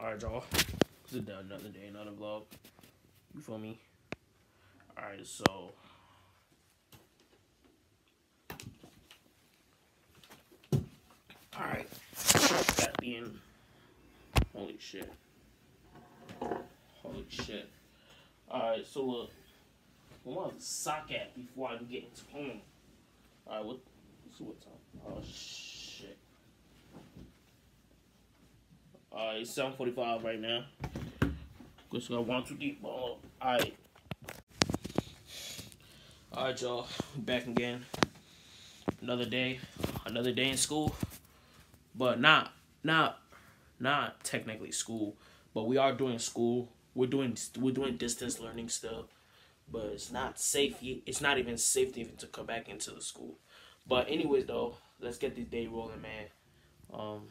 Alright, y'all. This is another day, another vlog. You feel me? Alright, so. Alright. That being. Holy shit. Holy shit. Alright, so look. I want to sock at before I get into home. Alright, what? Let's see what time. Oh, shit. It's 7:45 right now. Just got one too deep ball. Alright. Alright, y'all. Back again. Another day. Another day in school. But not not not technically school. But we are doing school. We're doing we're doing distance learning stuff. But it's not safe. It's not even safe to even to come back into the school. But anyways, though, let's get this day rolling, man. Um.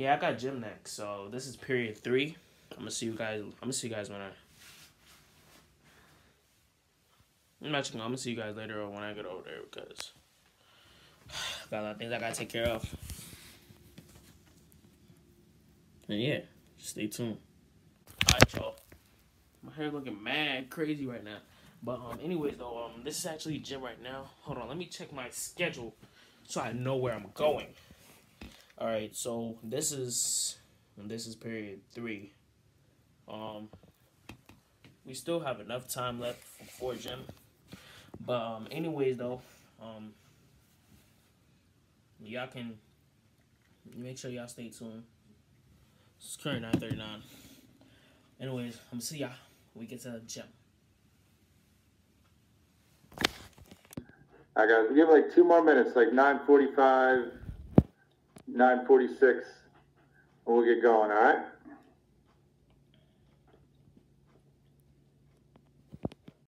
Yeah, I got gym next, so this is period three. I'm gonna see you guys. I'm gonna see you guys when I. I'm not gonna. I'm gonna see you guys later or when I get over there because got a lot of things I gotta take care of. And yeah, stay tuned. Alright, y'all. My hair looking mad crazy right now. But um, anyways though, um, this is actually gym right now. Hold on, let me check my schedule so I know where I'm going. All right, so this is this is period three. Um, we still have enough time left for gym, but um, anyways though, um, y'all can make sure y'all stay tuned. It's current nine thirty nine. Anyways, I'm gonna see y'all we get to the gym. I got we have like two more minutes, like nine forty five. 946, and we'll get going, all right?